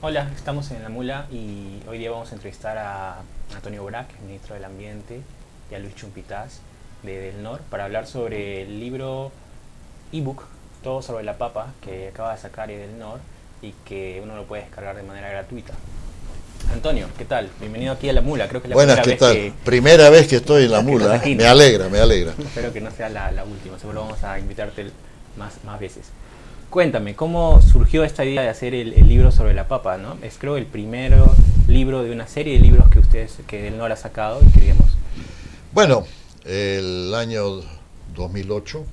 Hola, estamos en La Mula y hoy día vamos a entrevistar a Antonio Brac, ministro del Ambiente, y a Luis Chumpitaz de Del Nor para hablar sobre el libro ebook Todo sobre la papa que acaba de sacar Del Nor y que uno lo puede descargar de manera gratuita. Antonio, ¿qué tal? Bienvenido aquí a La Mula. Creo que es la Buenas, ¿qué tal? primera vez que estoy en La Mula. Me alegra, me alegra. Espero que no sea la, la última, seguro vamos a invitarte más, más veces. Cuéntame, ¿cómo surgió esta idea de hacer el, libro sobre la papa? ¿no? Es creo el primer libro de una serie de libros que ustedes, que él no ha sacado y. Bueno, el año 2008,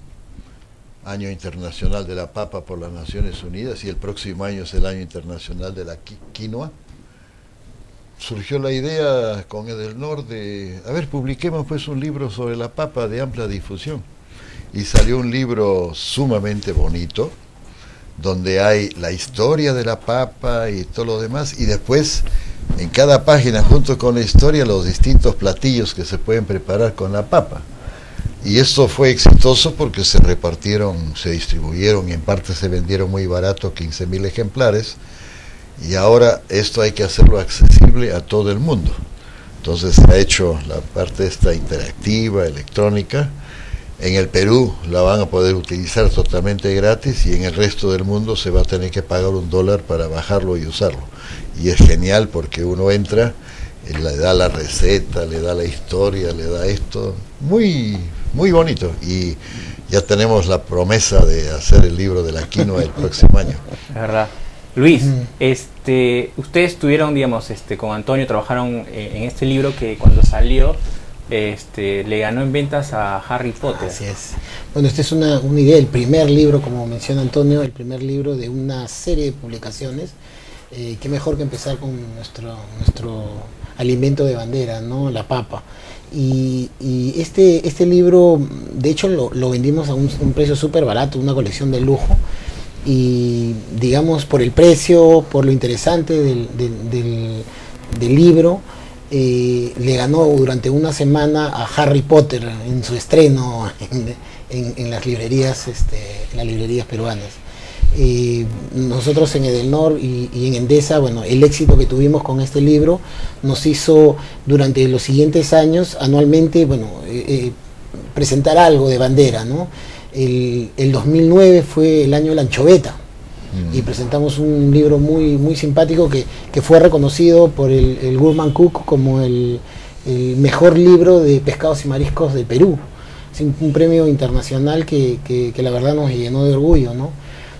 año internacional de la papa por las Naciones Unidas y el próximo año es el año internacional de la quinoa. Surgió la idea con Edelnor de, a ver, publiquemos pues un libro sobre la papa de amplia difusión. Y salió un libro sumamente bonito, donde hay la historia de la papa y todo lo demás, y después en cada página, junto con la historia, los distintos platillos que se pueden preparar con la papa. Y esto fue exitoso porque se repartieron, se distribuyeron y en parte se vendieron muy barato, 15 mil ejemplares, y ahora esto hay que hacerlo accesible a todo el mundo. Entonces se ha hecho la parte esta interactiva, electrónica, en el Perú la van a poder utilizar totalmente gratis y en el resto del mundo se va a tener que pagar un dólar para bajarlo y usarlo. Y es genial porque uno entra, eh, le da la receta, le da la historia, le da esto. Muy, muy bonito. Y ya tenemos la promesa de hacer el libro de la quinoa el próximo año. Es verdad. Luis, este, ustedes tuvieron, digamos, este, con Antonio trabajaron eh, en este libro que cuando salió este, le ganó en ventas a Harry Potter. Así es. Bueno, esta es una, una, idea, el primer libro, como menciona Antonio, el primer libro de una serie de publicaciones. Eh, qué mejor que empezar con nuestro, nuestro alimento de bandera, ¿no? La papa. Y, este, este libro, de hecho, lo, lo vendimos a un, precio súper barato, una colección de lujo. Y digamos, por el precio, por lo interesante del, del, del libro, eh, le ganó durante una semana a Harry Potter en su estreno en, las librerías este, en las librerías peruanas. Eh, nosotros en Edelnor y, y, en Endesa bueno el éxito que tuvimos con este libro nos hizo durante los siguientes años anualmente bueno eh, presentar algo de bandera no el, el 2009 fue el año de la anchoveta y presentamos un libro muy, muy simpático que, fue reconocido por el, el Gurman Cook como el, mejor libro de pescados y mariscos del Perú. un premio internacional que, la verdad nos llenó de orgullo. ¿no?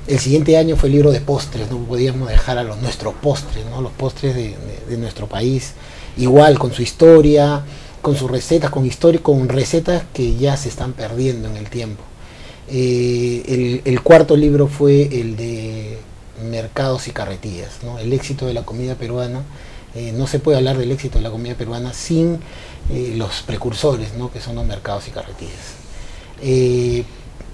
El siguiente año fue el libro de postres, no podíamos dejar a los, nuestros postres, ¿no? los postres de, nuestro país, igual con su historia, con sus recetas, con, historia, con recetas que ya se están perdiendo en el tiempo. Eh, el, cuarto libro fue el de Mercados y Carretillas, el éxito de la comida peruana. Eh, no se puede hablar del éxito de la comida peruana sin eh, los precursores, que son los mercados y carretillas.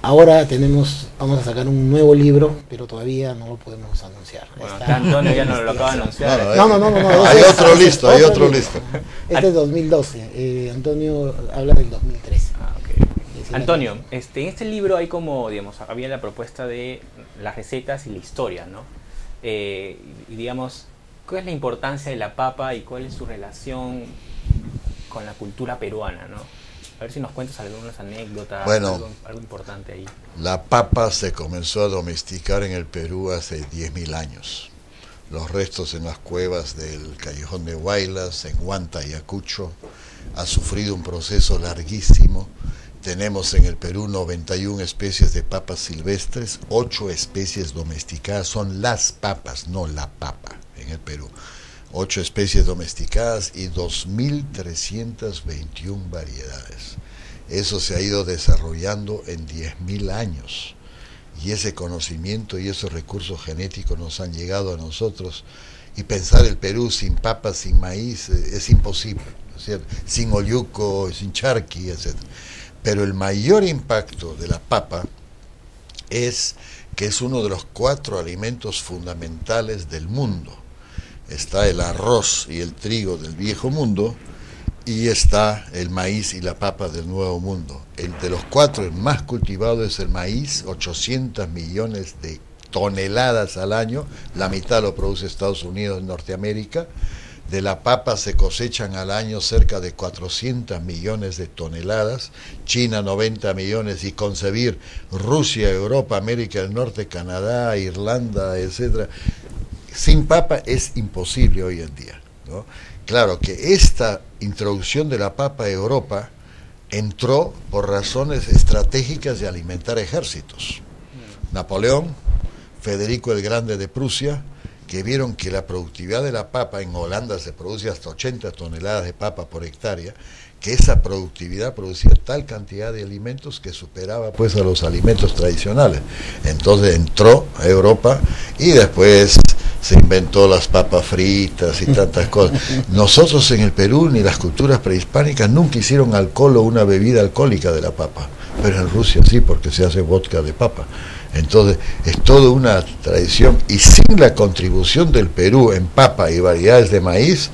ahora tenemos, vamos a sacar un nuevo libro, pero todavía no lo podemos anunciar. Bueno, Antonio ya no lo acaba de anunciar. No, no, no, no, hay otro listo, hay otro listo. Este es 2012, Antonio habla del 2013. Antonio, este, en este libro hay como, digamos, había la propuesta de las recetas y la historia, ¿no? Eh, y digamos, ¿cuál es la importancia de la papa y cuál es su relación con la cultura peruana, ¿no? A ver si nos cuentas algunas anécdotas, algo, importante ahí. La papa se comenzó a domesticar en el Perú hace 10.000 años. Los restos en las cuevas del Callejón de Huaylas, en Huanta y Acucho, ha sufrido un proceso larguísimo tenemos en el Perú 91 especies de papas silvestres, 8 especies domesticadas, son las papas, no la papa en el Perú. 8 especies domesticadas y 2.321 variedades. Eso se ha ido desarrollando en 10.000 años. Y ese conocimiento y esos recursos genéticos nos han llegado a nosotros. Y pensar el Perú sin papas, sin maíz, eh, es imposible. Sin oyuco, sin charqui, etc. Pero el mayor impacto de la papa es que es uno de los cuatro alimentos fundamentales del mundo. Está el arroz y el trigo del viejo mundo y está el maíz y la papa del nuevo mundo. De los cuatro, el más cultivado es el maíz, 800 millones de toneladas al año, la mitad lo produce Estados Unidos, Norteamérica. De la papa se cosechan al año cerca de 400 millones de toneladas, China 90 millones y concebir Rusia, Europa, América del Norte, Canadá, Irlanda, etcétera, sin papa es imposible hoy en día. Claro que esta introducción de la papa a Europa entró por razones estratégicas de alimentar ejércitos. Napoleón, Federico el Grande de Prusia, que vieron que la productividad de la papa en Holanda se produce hasta 80 toneladas de papa por hectárea, que esa productividad producía tal cantidad de alimentos que superaba pues a los alimentos tradicionales. Entonces entró a Europa y después se inventó las papas fritas y tantas cosas. Nosotros en el Perú ni las culturas prehispánicas nunca hicieron alcohol o una bebida alcohólica de la papa, pero en Rusia sí porque se hace vodka de papa. Entonces es toda una tradición y sin la contribución del Perú en papa y variedades de maíz,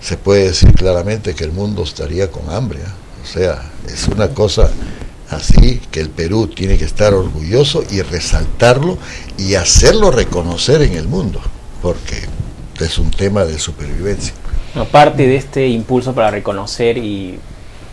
se puede decir claramente que el mundo estaría con hambre. ¿eh? O sea, es una cosa así que el Perú tiene que estar orgulloso y resaltarlo y hacerlo reconocer en el mundo, porque es un tema de supervivencia. Aparte de este impulso para reconocer y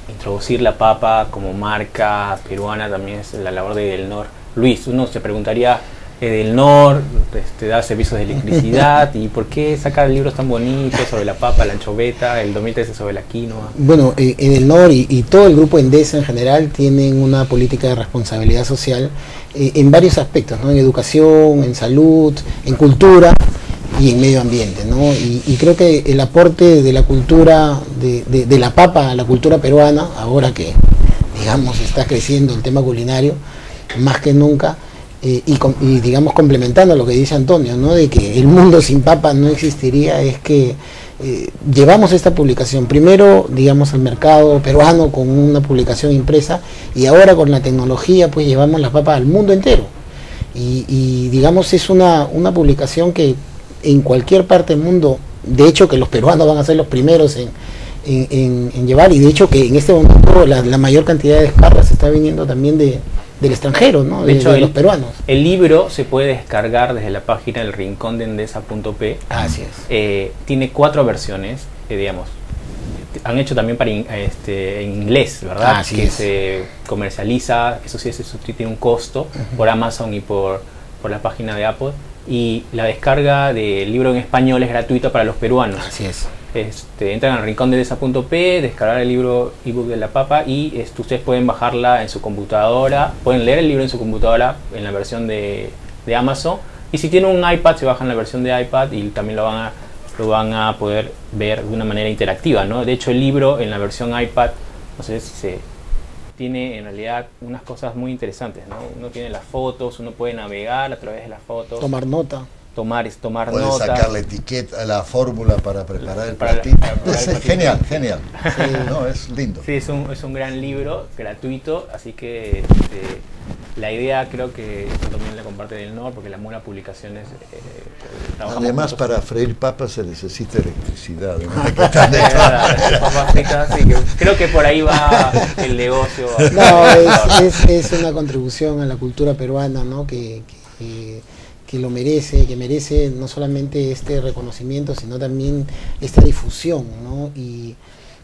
introducir la papa como marca peruana, también es la labor de Del Nor. Luis, uno se preguntaría del NOR, este, da servicios de electricidad y por qué sacar libros tan bonitos sobre la papa, la anchoveta, el 2013 sobre la quinoa. Bueno, eh, en el NOR y, todo el grupo Endesa en general tienen una política de responsabilidad social eh, en varios aspectos, ¿no? en educación, en salud, en cultura y en medio ambiente. ¿no? Y, creo que el aporte de la cultura, de, la papa a la cultura peruana, ahora que digamos está creciendo el tema culinario, más que nunca, eh, y, digamos complementando lo que dice Antonio, ¿no? de que el mundo sin papa no existiría, es que eh, llevamos esta publicación primero, digamos, al mercado peruano con una publicación impresa y ahora con la tecnología pues llevamos las papas al mundo entero. Y, digamos es una, una publicación que en cualquier parte del mundo, de hecho que los peruanos van a ser los primeros en, en, llevar y de hecho que en este momento la, la mayor cantidad de descargas está viniendo también de, del extranjero, ¿no? De, hecho, los peruanos. El libro se puede descargar desde la página del rincón de Endesa.p. Así es. Eh, tiene cuatro versiones, eh, digamos. Han hecho también para este, en inglés, ¿verdad? Así que se comercializa, eso sí, eso tiene un costo por Amazon y por, por la página de Apple. Y la descarga del libro en español es gratuita para los peruanos. Así es. Este, entran al rincón de desa.p, descargar el libro ebook de la papa y este, ustedes pueden bajarla en su computadora, pueden leer el libro en su computadora en la versión de, Amazon y si tienen un iPad se bajan la versión de iPad y también lo van a, lo van a poder ver de una manera interactiva. ¿no? De hecho el libro en la versión iPad, no sé si se tiene en realidad unas cosas muy interesantes. ¿no? Uno tiene las fotos, uno puede navegar a través de las fotos. Tomar nota tomar es tomar Puedes nota. sacar la etiqueta, la fórmula para preparar el platito. genial, genial. No, es lindo. Sí, es un, es un gran libro, gratuito, así que este, la idea creo que también la comparte del NOR, porque la Mula Publicaciones... Eh, Además, para freír papas se necesita electricidad. creo que por ahí va el negocio. No, es, es, una contribución a la cultura peruana, ¿no? que, que que lo merece, que merece no solamente este reconocimiento, sino también esta difusión, ¿no? Y,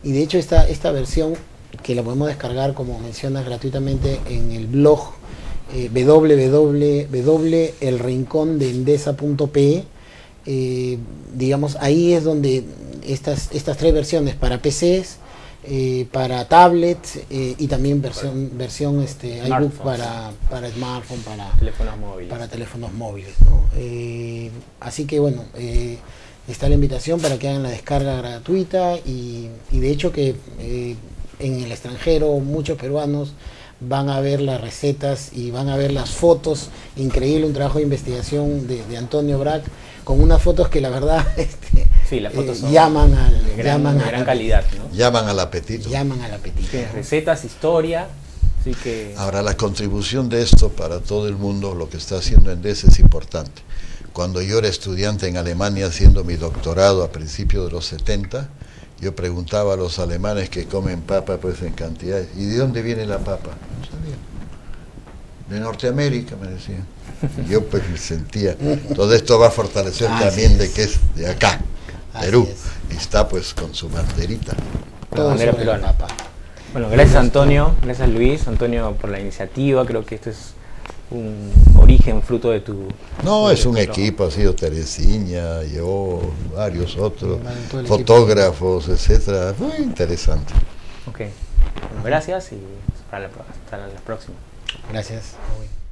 de hecho esta, esta versión que la podemos descargar, como mencionas, gratuitamente en el blog eh, www.elrincondeendesa.pe, eh, digamos, ahí es donde estas, estas tres versiones para PCs, eh, para tablets eh, y también versión versión este iBook para, para smartphone para teléfonos móviles. para teléfonos móviles eh, así que bueno está la invitación para que hagan la descarga gratuita y, y de hecho que en el extranjero muchos peruanos van a ver las recetas y van a ver las fotos. Increíble un trabajo de investigación de, de Antonio Brack con unas fotos que la verdad este, sí, las fotos eh, llaman al de gran, llaman gran calidad ¿no? llaman al apetito. Llaman al apetito recetas historia así que ahora la contribución de esto para todo el mundo lo que está haciendo Endesa es importante. Cuando yo era estudiante en Alemania haciendo mi doctorado a principios de los 70 yo preguntaba a los alemanes que comen papa pues en cantidad y de dónde viene la papa no sabía. De Norteamérica me decían. Yo pues me sentía, todo esto va a fortalecer Así también de que es de acá, Así Perú, es. y está pues con su banderita. Todo bandera peruana. Bueno, gracias Antonio, gracias Luis, Antonio por la iniciativa, creo que esto es un origen fruto de tu... No, de es un equipo, ha sido Teresiña, yo, varios otros, fotógrafos, etcétera, muy interesante. Ok, bueno, gracias y para la, hasta la próxima. Gracias. Muy bien.